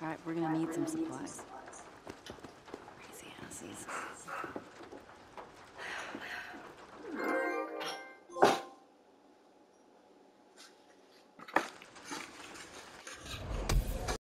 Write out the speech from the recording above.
All right, we're gonna need some supplies. Crazy asses.